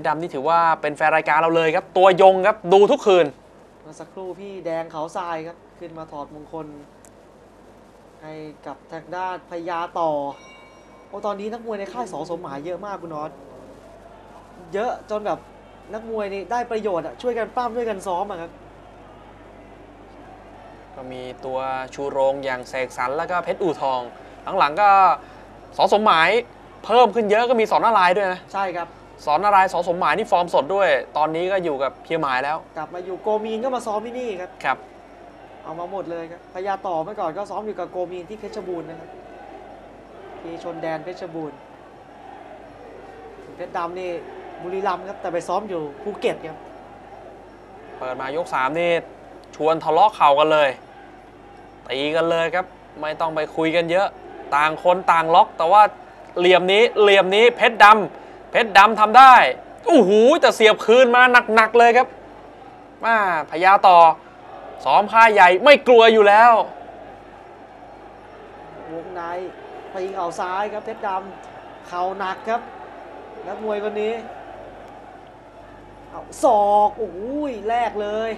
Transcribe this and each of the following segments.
ชรดำนี่ถือว่าเป็นแฟนรายการเราเลยครับ ตัวยงครับดูทุกคืนเมื่อสักครู่พี่แดงเขาทรายครับ ขึ้นมาถอดมงคล ให้กับทางด้านพญาต่อโอ้ตอนนี้นักมวยในค่ายสอสมหมายเยอะมากคุณนอตเยอะจนแบบนักมวยนี่ได้ประโยชน์อะช่วยกันปั้มช่วยกันซ้อมอะครับก็มีตัวชูโรงอย่างเสกสรรแล้วก็เพชรอู่ทอง หลังๆก็สอสมหมายเพิ่มขึ้นเยอะก็มีสอนนารายณ์ด้วยนะ ใช่ครับ สอนนารายณ์สอสมหมายนี่ฟอร์มสดด้วย ตอนนี้ก็อยู่กับเพียหมายแล้ว กลับมาอยู่โกมีนก็มาซ้อมที่นี่ครับ ครับ เอามาหมดเลยครับพญาต่อเมื่อก่อนก็ซ้อมอยู่กับโกมีนที่เพชรบูรณ์นะครับ ที่ชนแดนเพชรบูรณ์เพชรดำนี่บุรีรัมย์ครับแต่ไปซ้อมอยู่ภูเก็ตครับ เปิดมายก3นี่ชวนทะเลาะเข่ากันเลยตีกันเลยครับ ไม่ต้องไปคุยกันเยอะ ต่างคนต่างล็อก แต่ว่าเหลี่ยมนี้เหลี่ยมนี้เพชรดำ เพชรดำทำได้โอ้โหแต่เสียบคืนมาหนักๆเลยครับมาพญาต่อซ้อมค่าใหญ่ไม่กลัวอยู่แล้ว วงในไปยิงเข่าซ้ายครับเพชรดำเข่าหนักครับนักมวยคนนี้เอาศอกโอ้ยแรกเลย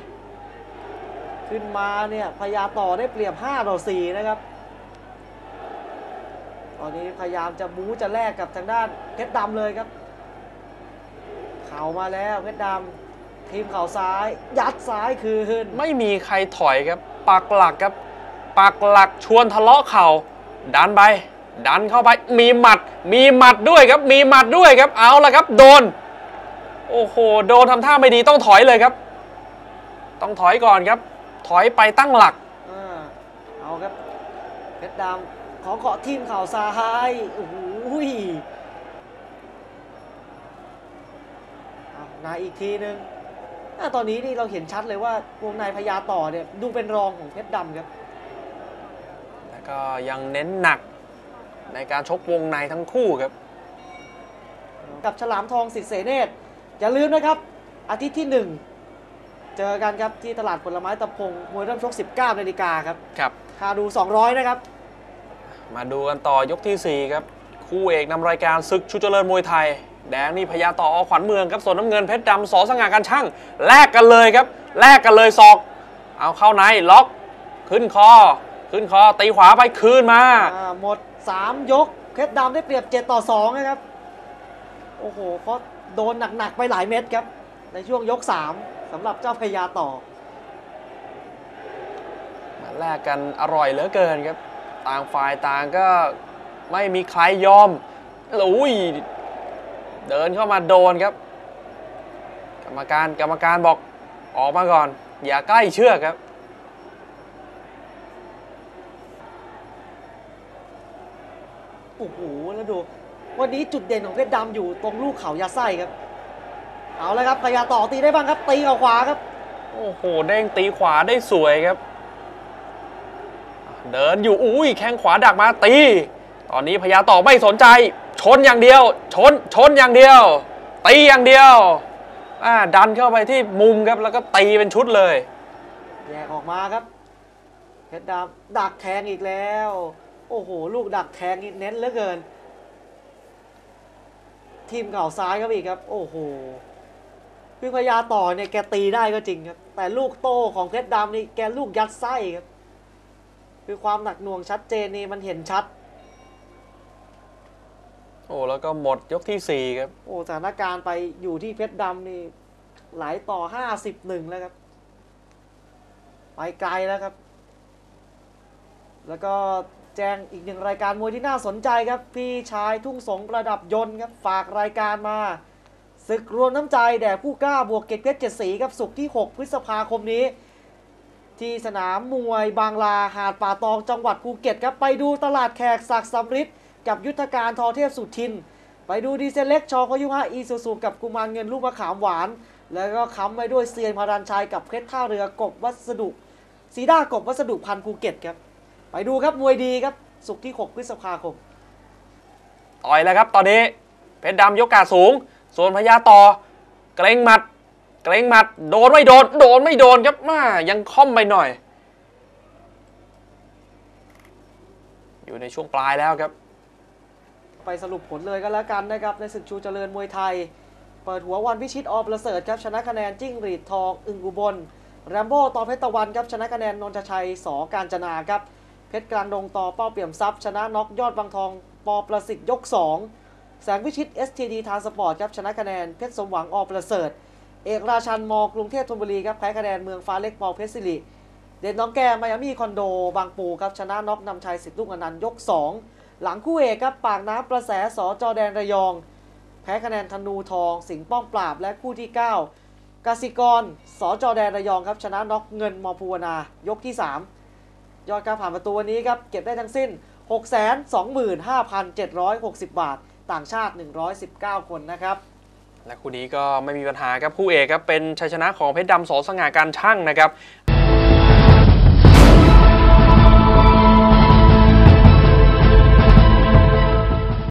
ขึ้นมาเนี่ยพญาต่อได้เปรียบ5ต่อ4นะครับ ตอนนี้พยายามจะบู๊จะแลกกับทางด้านเพชรดำเลยครับ เข่ามาแล้วเพชรดำทีมเข่าซ้าย ยัดซ้ายคืนไม่มีใครถอยครับปักหลักครับปักหลักชวนทะเลาะเข่าดันไป ดันเข้าไปมีหมัด มีหมัดด้วยครับ มีหมัดด้วยครับ เอาละครับ โดน โอ้โหโดนทำท่าไม่ดีต้องถอยเลยครับ ต้องถอยก่อนครับ ถอยไปตั้งหลักอ่าเอาครับเพชรดำขอเกาะทีมเข่าซ้ายโอ้โห ยเอานายอีกทีนึงอะตอนนี้นี่เราเห็นชัดเลยว่าวงในพญาต่อเนี่ยดูเป็นรองของเพชรดำครับ แล้วก็ยังเน้นหนักในการชกวงในทั้งคู่ครับ กับฉลามทองสิทธิเสเนตรอย่าลืมนะครับ อาทิตย์ที่ 1 เจอกันครับที่ตลาดผลไม้ตะพงมวยเริ่มชก 19นาฬิกาครับครับค่าดู 200 นะครับ มาดูกันต่อยกทีสี่4 ครับ คู่เอกนำรายการศึกชูเจริญมวยไทย แดงนี่พญาต่ออขวัญเมืองครับส่วนน้ำเงินเพชรดำสอสง่ากันช่างแลกกันเลยครับแลกกันเลยศอก เอาเข้าในล็อกขึ้นคอ ขึ้นคอตีขวาไปคืนมาอ่าหมด 3 ยกเพชรดำได้เปรียบ 7 ต่อ 2 นะครับ โอ้โหเขาโดนหนัก ๆ ไปหลายเม็ดครับ ในช่วงยก 3สำหรับเจ้าพญาต่อมาแลกกันอร่อยเหลือเกินครับ ต่างฝ่ายต่างก็ไม่มีใครยอมอุ้ย เดินเข้ามาโดนครับ กรรมการกรรมการบอกออกมาก่อน อย่าใกล้เชือกครับโอ้โหแล้วดู วันนี้จุดเด่นของเพชรดำอยู่ตรงลูกเขายาไส้ครับ เอาเลยครับพญาต่อตีได้บ้างครับ ตีเข่าขวาครับ โอ้โหเด้งตีขวาได้สวยครับ เดินอยู่อุ้ยแข้งขวาดักมาตี ตอนนี้พญาต่อไม่สนใจ ชนอย่างเดียว ชน ชนอย่างเดียว ตีอย่างเดียวอ่าดันเข้าไปที่มุมครับ แล้วก็ตีเป็นชุดเลย แยกออกมาครับเพชรดำดักแทงอีกแล้ว โอ้โห ลูกดักแทงนี่เน้นเหลือเกิน ทีมเข่าซ้ายครับอีกครับ โอ้โหพิพยาต่อเนี่ยแกตีได้ก็จริงครับ แต่ลูกโตของเพชรดำนี่แกลูกยัดไส้ครับ คือความหนักหน่วงชัดเจนนี่มันเห็นชัด อ้แล้วก็หมดยกที่ 4 ครับ โอ้สถานการณ์ไปอยู่ที่เพชรดำนี่ไหลต่อห้าสิบหนึ่งแล้วครับ ไปไกลแล้วครับ แล้วก็แจ้งอีกหนึ่งรายการมวยที่น่าสนใจครับ พี่ชายทุ่งสงประดับยนต์ครับ ฝากรายการมาศึกรวมน้ำใจแด่ผู้กล้าบวกเกตเพชรเจ็ดสีครับสุกที่ 6 พฤษภาคมนี้ ที่สนามมวยบางลาหาดป่าตองจังหวัดภูเก็ตครับ ไปดูตลาดแขกศักดิ์สำริด กับยุทธการทอเทพสุทิน ไปดูดีเซเล็กชอคยุฮะอีซูซูกับกุมารเงินลูกมะขามหวาน แล้วก็ค้ำไว้ด้วยเซียนพารันชัยกับเพชรท่าเรือกบวัสดุสีด้ากบวัสดุพันภูเก็ตครับ ไปดูครับมวยดีครับสุกที่ 6 พฤษภาคม ต่อยแล้วครับตอนนี้เพชรดำยกกาสูง ส่วนพญาต่อเกรงหมัด เกรงหมัด โดนไม่โดน โดนไม่โดนครับมายังค่อมไปหน่อย อยู่ในช่วงปลายแล้วครับ ไปสรุปผลเลยก็แล้วกันนะครับในศึกชูเจริญมวยไทย เปิดหัววันพิชิตออประเสริฐครับชนะคะแนนจิ้งหรีดทองอึงอุบลแรมโบ้ต่อเพชรตะวันครับชนะคะแนนนนทชัยสอการจนาครับเพชรกลางดงต่อเป้าเปี่ยมทรัพย์ชนะน็อกยอดบางทองปอประสิทธิ์ยก 2 แสงวิชิต STD ทางสปอร์ตครับชนะคะแนนเพชรสมหวังอประเสริฐ เอกราชันมกรุงเทพธนบุรีครับแพ้คะแนนเมืองฟ้าเล็กปอเพชรสิริเด่นน้องแก้มายามีคอนโดบางปูครับชนะน็อกนำชัยสิทธิ์ลูกอนันต์ยก 2 หลังคู่เอกครับปากน้ำประแสสจอแดนระยอง แพ้คะแนนธนูทอง สิงห์ป้อมปราบและคู่ที่ 9กสิกรสจอแดนระยองครับชนะน็อกเงินมอภูวนา ยกที่ 3 ยอดการผ่านประตูวันนี้ครับเก็บได้ทั้งสิ้น 625,760 บาท ต่างชาติ 119 คนนะครับ และคู่นี้ก็ไม่มีปัญหาครับคู่เอกครับเป็นชัยชนะของเพชรดำสอสง่าการช่างนะครับ